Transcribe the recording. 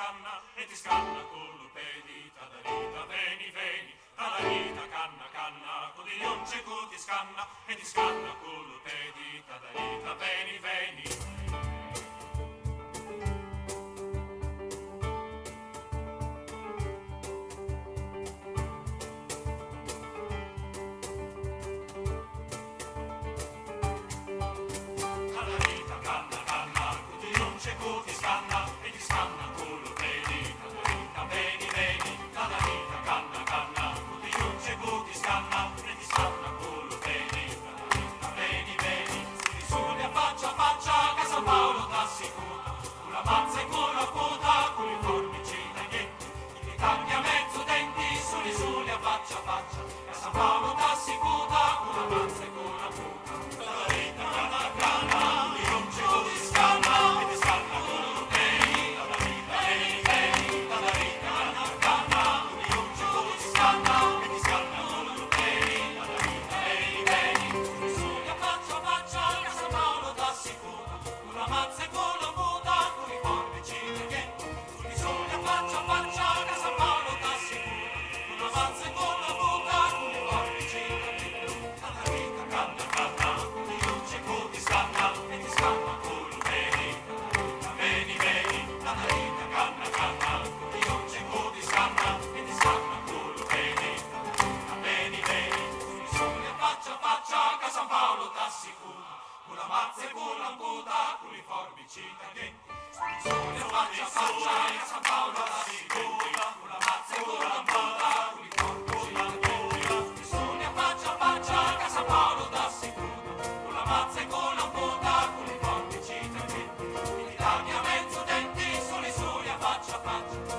scanna e ti scanna con l'orpedita tada vita, veni, veni, tada vita, canna, canna, con gli once ti scanna e ti scanna con l'orpedita tada vita, veni, veni. Cita che sul sole faccia faccia San Paolo da Sicura pacha, pacha.